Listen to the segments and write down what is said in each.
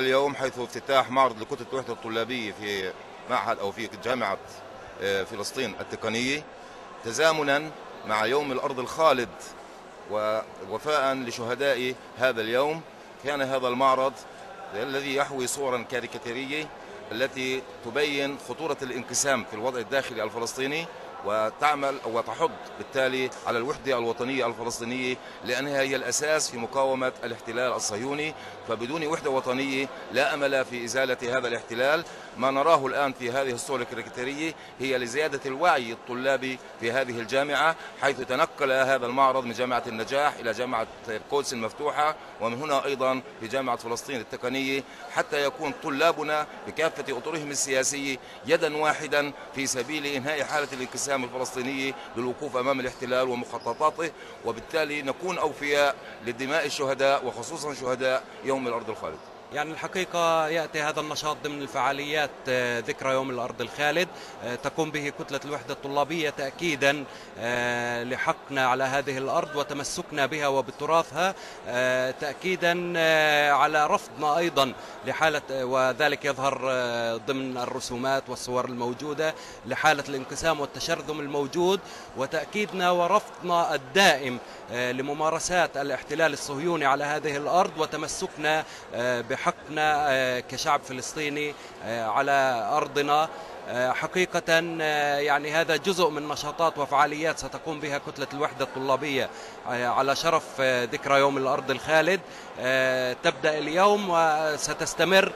اليوم حيث افتتاح معرض لكتب الوحدة الطلابية في معهد أو في جامعة آه، فلسطين التقنية تزامنا مع يوم الأرض الخالد ووفاء لشهداء هذا اليوم. كان هذا المعرض الذي يحوي صورا كاريكاتيرية التي تبين خطورة الانقسام في الوضع الداخلي الفلسطيني. وتعمل وتحض بالتالي على الوحدة الوطنية الفلسطينية لأنها هي الأساس في مقاومة الاحتلال الصهيوني. فبدون وحدة وطنية لا أمل في إزالة هذا الاحتلال. ما نراه الآن في هذه الصورة الكاريكاتيرية هي لزيادة الوعي الطلابي في هذه الجامعة حيث تنقل هذا المعرض من جامعة النجاح إلى جامعة قدس المفتوحة ومن هنا أيضا في جامعة فلسطين التقنية. حتى يكون طلابنا بكافة أطرهم السياسية يدا واحدا في سبيل إنهاء حالة الانقسام الفلسطينية للوقوف أمام الاحتلال ومخططاته وبالتالي نكون أوفياء لدماء الشهداء وخصوصا شهداء يوم الأرض الخالد. يعني الحقيقة يأتي هذا النشاط ضمن الفعاليات آه، ذكرى يوم الأرض الخالد آه، تقوم به كتلة الوحدة الطلابية تأكيدا آه، لحقنا على هذه الأرض وتمسكنا بها وبتراثها تأكيدا على رفضنا أيضا لحالة وذلك يظهر ضمن الرسومات والصور الموجودة لحالة الانقسام والتشرذم الموجود وتأكيدنا ورفضنا الدائم لممارسات الاحتلال الصهيوني على هذه الأرض وتمسكنا بحقنا آه، كشعب فلسطيني آه، على أرضنا. آه، حقيقة يعني هذا جزء من نشاطات وفعاليات ستقوم بها كتلة الوحدة الطلابية على شرف ذكرى يوم الأرض الخالد. تبدأ اليوم وستستمر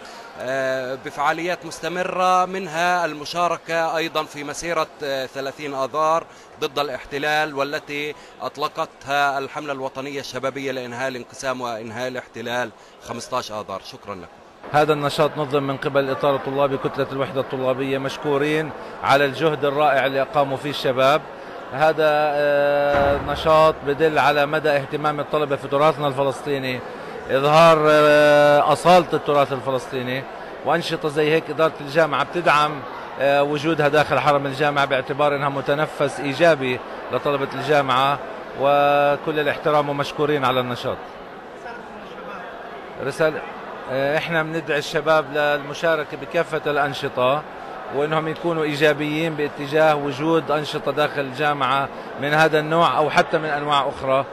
بفعاليات مستمرة منها المشاركة أيضا في مسيرة 30 آذار ضد الاحتلال والتي أطلقتها الحملة الوطنية الشبابية لإنهاء الانقسام وإنهاء الاحتلال. 15 آذار. شكرا لكم. هذا النشاط نظم من قبل إطار الطلابي كتلة الوحدة الطلابية مشكورين على الجهد الرائع اللي قاموا فيه الشباب. هذا آه، نشاط بدل على مدى اهتمام الطلبة في تراثنا الفلسطيني إظهار آه، أصالة التراث الفلسطيني وأنشطة زي هيك إدارة الجامعة بتدعم آه، وجودها داخل حرم الجامعة باعتبار أنها متنفس إيجابي لطلبة الجامعة وكل الاحترام ومشكورين على النشاط. رسالة إحنا بندعي الشباب للمشاركة بكافة الأنشطة وإنهم يكونوا إيجابيين باتجاه وجود أنشطة داخل الجامعة من هذا النوع أو حتى من أنواع أخرى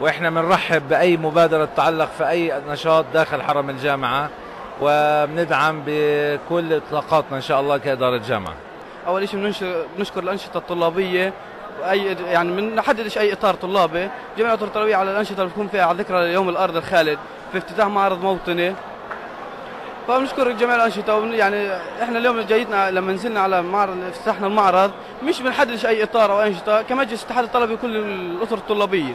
وإحنا بنرحب بأي مبادرة تتعلق في أي نشاط داخل حرم الجامعة وبندعم بكل طاقاتنا إن شاء الله كإدارة جامعه. أول شيء بنشكر الأنشطة الطلابية اي يعني ما نحددش أي إطار طلابي، الاطار الطلابيه على الأنشطة اللي بتكون فيها على ذكرى يوم الأرض الخالد في افتتاح معرض موطني فبنشكر جميع الانشطه يعني إحنا اليوم جايتنا لما نزلنا على معرض افتتحنا المعرض مش بنحددش أي إطار أو أنشطة كمجلس اتحاد الطلبه كل الاطر الطلابية.